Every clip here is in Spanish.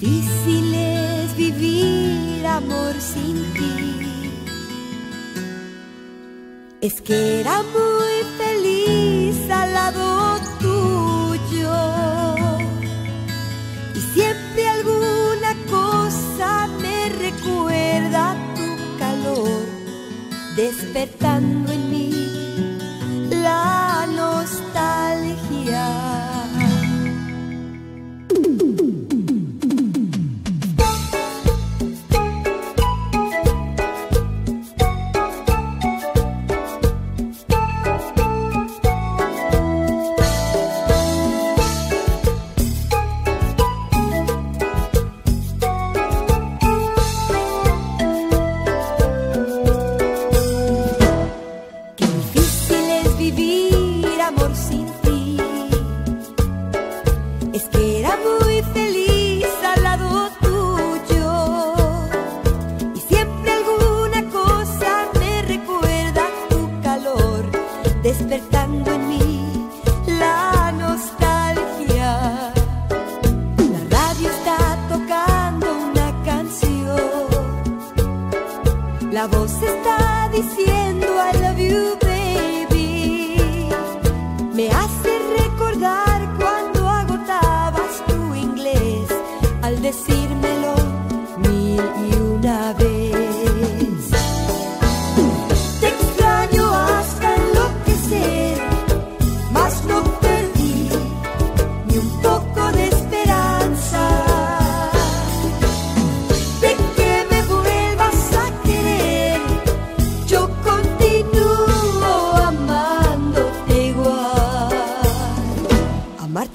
difícil es vivir amor sin ti. Es que era muy feliz al lado tuyo y siempre alguna cosa me recuerda tu calor despertando amor sin ti. Es que era muy feliz al lado tuyo. Y siempre alguna cosa me recuerda tu calor, despertando en mí la nostalgia. La radio está tocando una canción. La voz está diciendo I love you, baby. Me hace recordar cuando agotabas tu inglés al decírmelo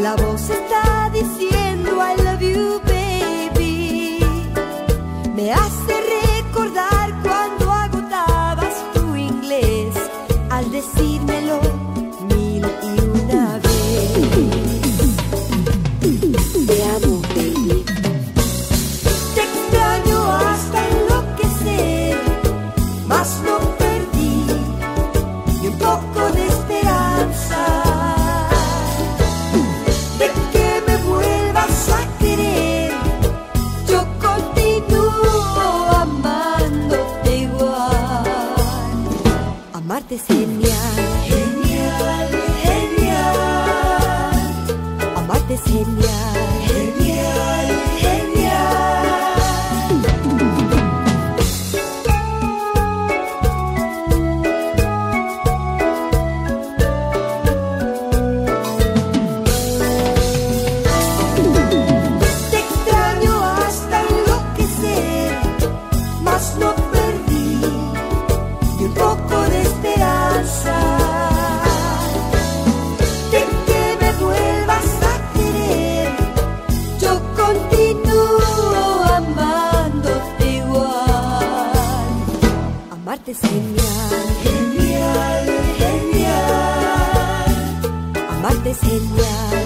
La voz está diciendo I love you, baby. Me hace Amarte es genial, genial, genial. Amarte es genial, Amarte es genial, genial, genial. Amarte es genial.